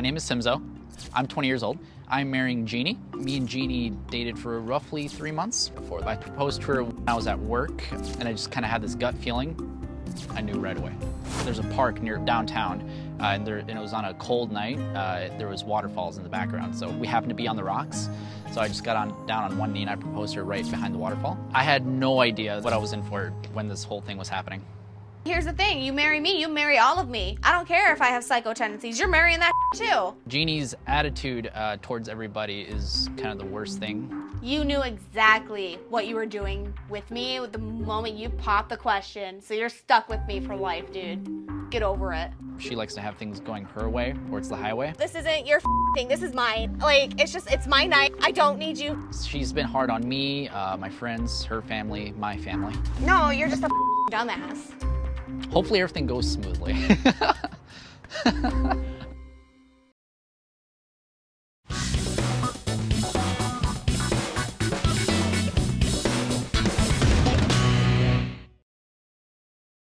name is Himzo. I'm 20 years old. I'm marrying Geknee. Me and Geknee dated for roughly three months before I proposed to her when I was at work, and I just kind of had this gut feeling. I knew right away. There's a park near downtown, uh, and, there, and it was on a cold night. Uh, there was waterfalls in the background, so we happened to be on the rocks. So I just got on down on one knee and I proposed to her right behind the waterfall. I had no idea what I was in for when this whole thing was happening. Here's the thing, you marry me, you marry all of me. I don't care if I have psycho tendencies, you're marrying that too. Geknee's attitude uh, towards everybody is kind of the worst thing. You knew exactly what you were doing with me the moment you popped the question, so you're stuck with me for life, dude. Get over it. She likes to have things going her way, or it's the highway. This isn't your thing, this is mine. Like, it's just, it's my night. I don't need you. She's been hard on me, uh, my friends, her family, my family. No, you're just a dumbass. Hopefully everything goes smoothly.